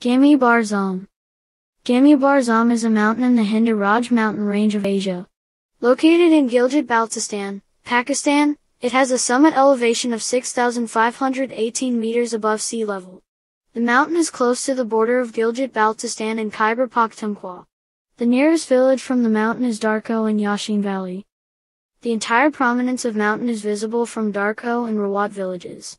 Ghamubar Zom. Ghamubar Zom is a mountain in the Hindu Raj mountain range of Asia. Located in Gilgit-Baltistan, Pakistan, it has a summit elevation of 6,518 meters above sea level. The mountain is close to the border of Gilgit-Baltistan and Khyber Pakhtunkhwa. The nearest village from the mountain is Darkot in Yasin Valley. The entire prominence of mountain is visible from Darkot and Rawat villages.